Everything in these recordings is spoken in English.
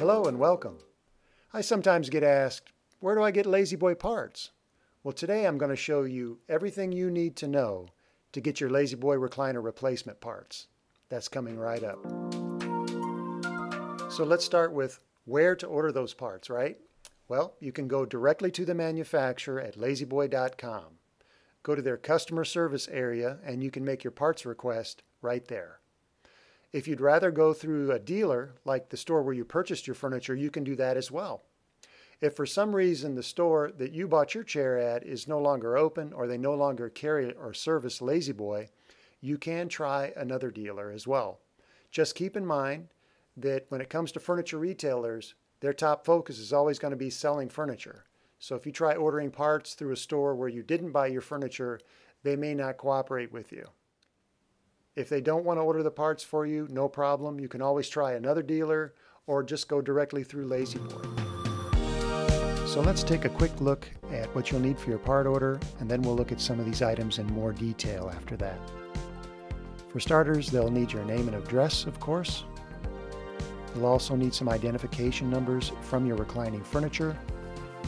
Hello and welcome. I sometimes get asked, where do I get La-Z-Boy parts? Well, today I'm going to show you everything you need to know to get your La-Z-Boy recliner replacement parts. That's coming right up. So let's start with where to order those parts, right? Well, you can go directly to the manufacturer at la-z-boy.com. Go to their customer service area and you can make your parts request right there. If you'd rather go through a dealer, like the store where you purchased your furniture, you can do that as well. If for some reason the store that you bought your chair at is no longer open or they no longer carry or service La-Z-Boy, you can try another dealer as well. Just keep in mind that when it comes to furniture retailers, their top focus is always going to be selling furniture. So if you try ordering parts through a store where you didn't buy your furniture, they may not cooperate with you. If they don't want to order the parts for you, no problem. You can always try another dealer or just go directly through La-Z-Boy. So let's take a quick look at what you'll need for your part order and then we'll look at some of these items in more detail after that. For starters, they'll need your name and address, of course. You'll also need some identification numbers from your reclining furniture.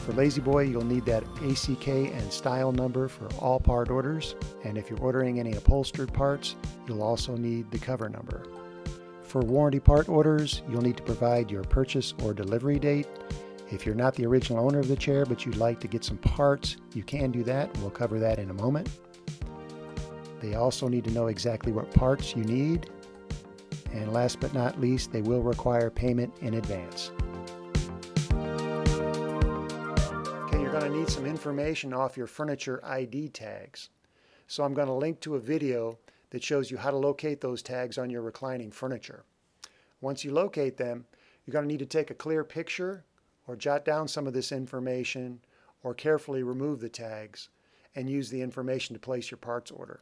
For La-Z-Boy, you'll need that ACK and style number for all part orders, and if you're ordering any upholstered parts, you'll also need the cover number. For warranty part orders, you'll need to provide your purchase or delivery date. If you're not the original owner of the chair but you'd like to get some parts, you can do that. We'll cover that in a moment. They also need to know exactly what parts you need and last but not least, they will require payment in advance. Going to need some information off your furniture ID tags. So I'm going to link to a video that shows you how to locate those tags on your reclining furniture. Once you locate them, you're going to need to take a clear picture or jot down some of this information or carefully remove the tags and use the information to place your parts order.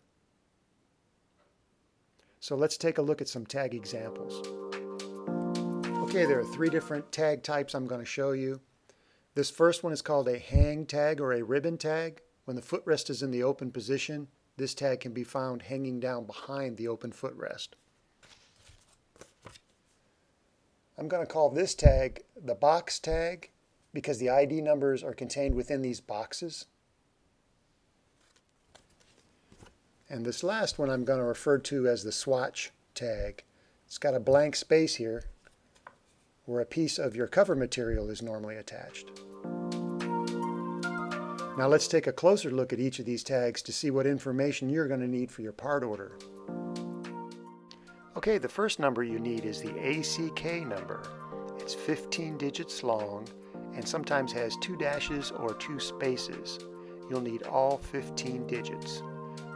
So let's take a look at some tag examples. Okay, there are three different tag types I'm going to show you. This first one is called a hang tag or a ribbon tag. When the footrest is in the open position, this tag can be found hanging down behind the open footrest. I'm going to call this tag the box tag because the ID numbers are contained within these boxes. And this last one I'm going to refer to as the swatch tag. It's got a blank space here where a piece of your cover material is normally attached. Now let's take a closer look at each of these tags to see what information you're going to need for your part order. Okay, the first number you need is the ACK number. It's 15 digits long and sometimes has two dashes or two spaces. You'll need all 15 digits.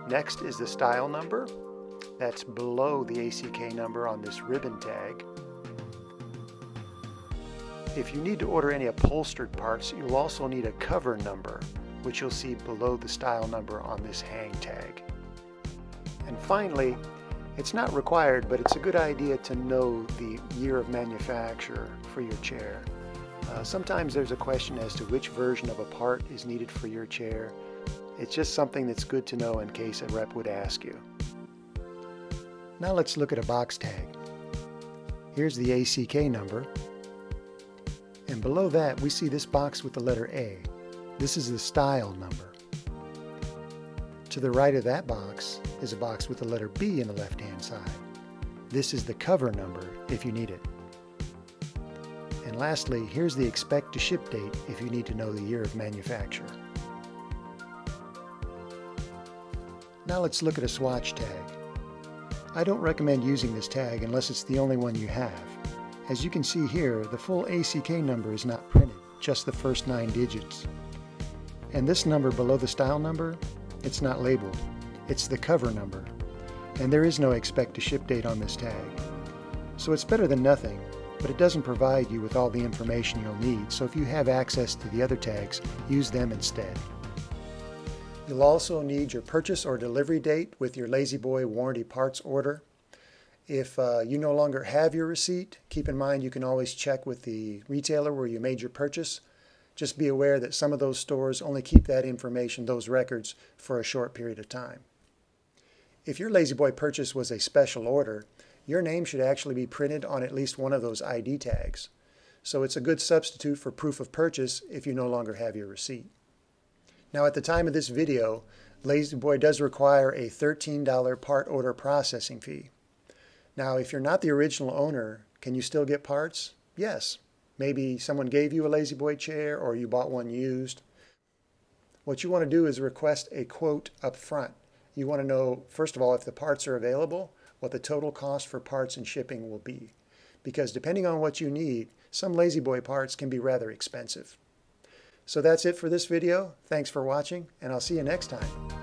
Next is the style number. That's below the ACK number on this ribbon tag. If you need to order any upholstered parts, you'll also need a cover number, which you'll see below the style number on this hang tag. And finally, it's not required, but it's a good idea to know the year of manufacture for your chair. Uh, sometimes there's a question as to which version of a part is needed for your chair, it's just something that's good to know in case a rep would ask you. Now let's look at a box tag. Here's the ACK number. And below that, we see this box with the letter A. This is the style number. To the right of that box is a box with the letter B in the left-hand side. This is the cover number if you need it. And lastly, here's the expect to ship date if you need to know the year of manufacture. Now let's look at a swatch tag. I don't recommend using this tag unless it's the only one you have. As you can see here, the full ACK number is not printed, just the first nine digits. And this number below the style number, it's not labeled. It's the cover number. And there is no expect to ship date on this tag. So it's better than nothing, but it doesn't provide you with all the information you'll need, so if you have access to the other tags, use them instead. You'll also need your purchase or delivery date with your La-Z-Boy warranty parts order. If uh, you no longer have your receipt, keep in mind you can always check with the retailer where you made your purchase. Just be aware that some of those stores only keep that information, those records, for a short period of time. If your La-Z-Boy purchase was a special order, your name should actually be printed on at least one of those ID tags. so it's a good substitute for proof of purchase if you no longer have your receipt. Now at the time of this video, La-Z-Boy does require a $13 part order processing fee. Now if you're not the original owner, can you still get parts? Yes. Maybe someone gave you a La-Z-Boy chair or you bought one used. What you want to do is request a quote up front. You want to know, first of all, if the parts are available, what the total cost for parts and shipping will be. Because depending on what you need, some La-Z-Boy parts can be rather expensive. So that's it for this video. Thanks for watching, and I'll see you next time.